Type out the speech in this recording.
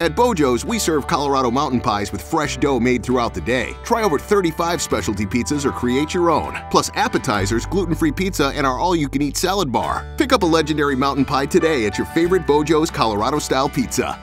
At Beau Jo's, we serve Colorado mountain pies with fresh dough made throughout the day. Try over 35 specialty pizzas or create your own. Plus appetizers, gluten-free pizza, and our all-you-can-eat salad bar. Pick up a legendary mountain pie today at your favorite Beau Jo's Colorado-style pizza.